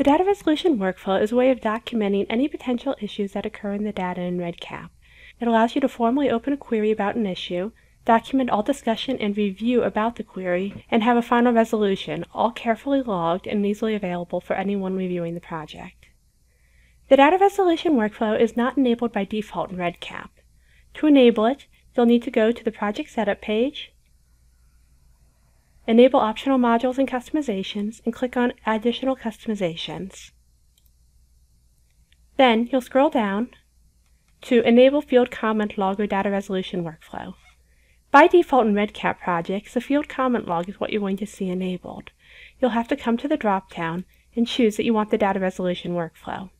The data resolution workflow is a way of documenting any potential issues that occur in the data in REDCap. It allows you to formally open a query about an issue, document all discussion and review about the query, and have a final resolution, all carefully logged and easily available for anyone reviewing the project. The data resolution workflow is not enabled by default in REDCap. To enable it, you'll need to go to the project setup page, enable optional modules and customizations, and click on additional customizations. Then you'll scroll down to enable field comment log or data resolution workflow. By default in REDCap projects, the field comment log is what you're going to see enabled. You'll have to come to the drop-down and choose that you want the data resolution workflow.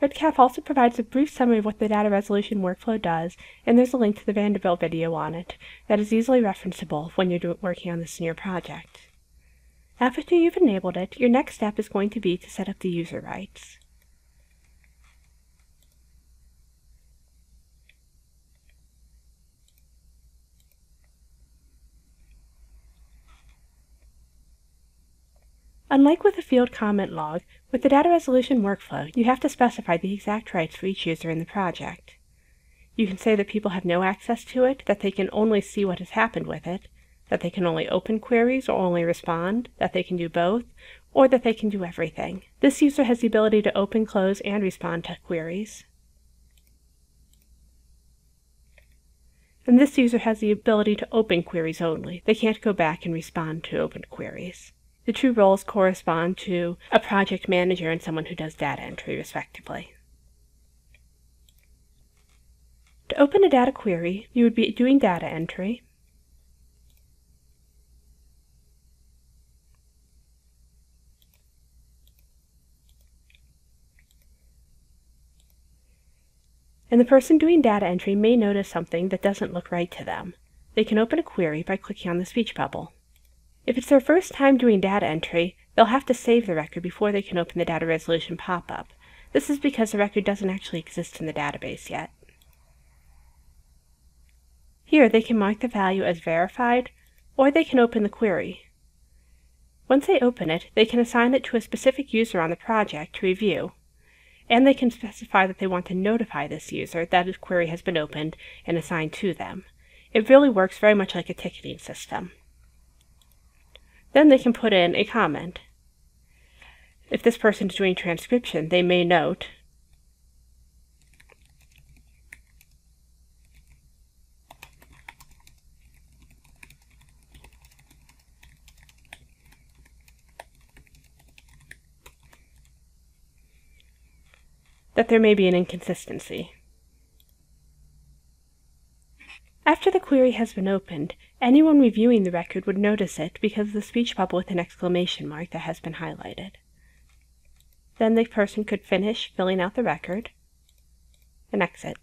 REDCap also provides a brief summary of what the data resolution workflow does, and there's a link to the Vanderbilt video on it that is easily referenceable when you're working on this in your project. After you've enabled it, your next step is going to be to set up the user rights. Unlike with a field comment log, with the data resolution workflow, you have to specify the exact rights for each user in the project. You can say that people have no access to it, that they can only see what has happened with it, that they can only open queries or only respond, that they can do both, or that they can do everything. This user has the ability to open, close, and respond to queries. And this user has the ability to open queries only. They can't go back and respond to open queries. The two roles correspond to a project manager and someone who does data entry, respectively. To open a data query, you would be doing data entry, and the person doing data entry may notice something that doesn't look right to them. They can open a query by clicking on the speech bubble. If it's their first time doing data entry, they'll have to save the record before they can open the data resolution pop-up. This is because the record doesn't actually exist in the database yet. Here they can mark the value as verified, or they can open the query. Once they open it, they can assign it to a specific user on the project to review, and they can specify that they want to notify this user that a query has been opened and assigned to them. It really works very much like a ticketing system. Then they can put in a comment. If this person is doing transcription, they may note that there may be an inconsistency. After the query has been opened, anyone reviewing the record would notice it because of the speech bubble with an exclamation mark that has been highlighted. Then the person could finish filling out the record and exit.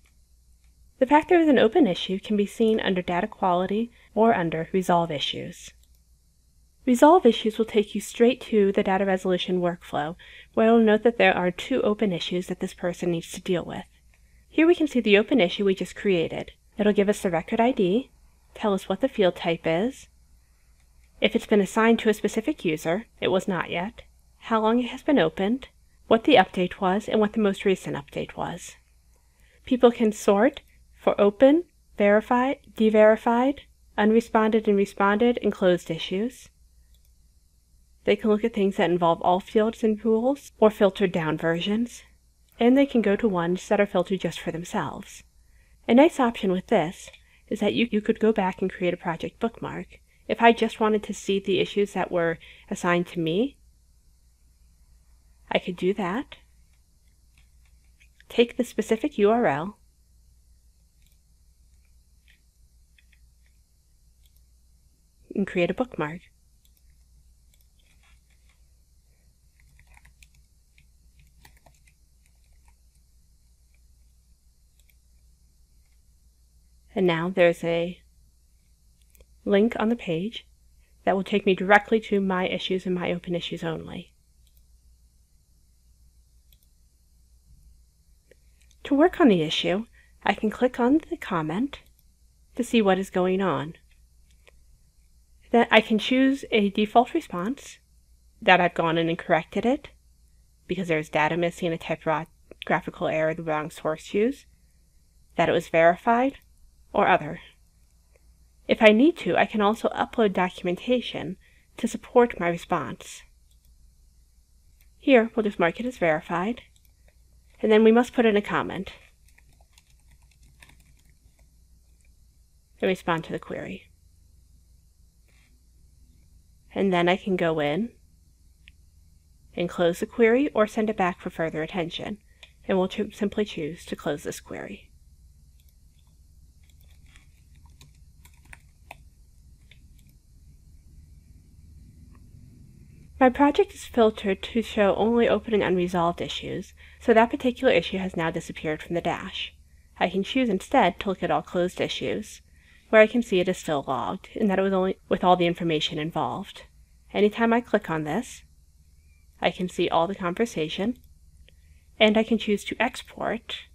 The fact there is an open issue can be seen under Data Quality or under Resolve Issues. Resolve Issues will take you straight to the data resolution workflow, where it will note that there are two open issues that this person needs to deal with. Here we can see the open issue we just created. It'll give us the record ID, tell us what the field type is, if it's been assigned to a specific user, it was not yet, how long it has been opened, what the update was, and what the most recent update was. People can sort for open, verified, de-verified, unresponded and responded, and closed issues. They can look at things that involve all fields and rules, or filtered down versions. And they can go to ones that are filtered just for themselves. A nice option with this is that you, you could go back and create a project bookmark. If I just wanted to see the issues that were assigned to me, I could do that. Take the specific URL, and create a bookmark. And now there's a link on the page that will take me directly to my issues and my open issues only. To work on the issue, I can click on the comment to see what is going on. Then I can choose a default response that I've gone in and corrected it, because there's data missing, a typographical error, the wrong source used, that it was verified, or other. If I need to, I can also upload documentation to support my response. Here, we'll just mark it as verified, and then we must put in a comment and respond to the query. And then I can go in and close the query or send it back for further attention. And we'll simply choose to close this query. My project is filtered to show only open and unresolved issues, so that particular issue has now disappeared from the dash. I can choose instead to look at all closed issues, where I can see it is still logged, and that it was only with all the information involved. Anytime I click on this, I can see all the conversation, and I can choose to export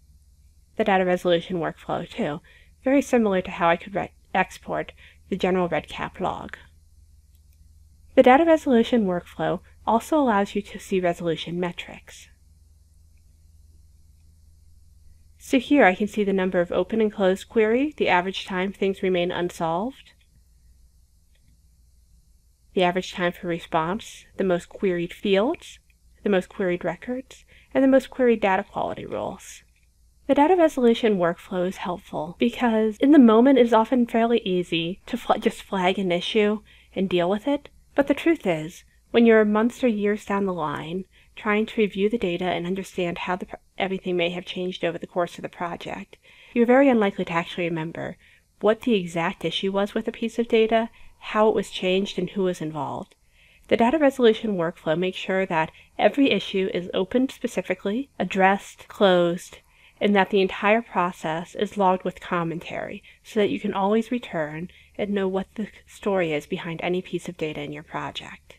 the data resolution workflow too, very similar to how I could export the general REDCap log. The data resolution workflow also allows you to see resolution metrics. So here I can see the number of open and closed query, the average time things remain unsolved, the average time for response, the most queried fields, the most queried records, and the most queried data quality rules. The data resolution workflow is helpful because in the moment it is often fairly easy to fl just flag an issue and deal with it, but the truth is, when you're months or years down the line, trying to review the data and understand how the, everything may have changed over the course of the project, you're very unlikely to actually remember what the exact issue was with a piece of data, how it was changed, and who was involved. The data resolution workflow makes sure that every issue is opened specifically, addressed, closed, and that the entire process is logged with commentary so that you can always return and know what the story is behind any piece of data in your project.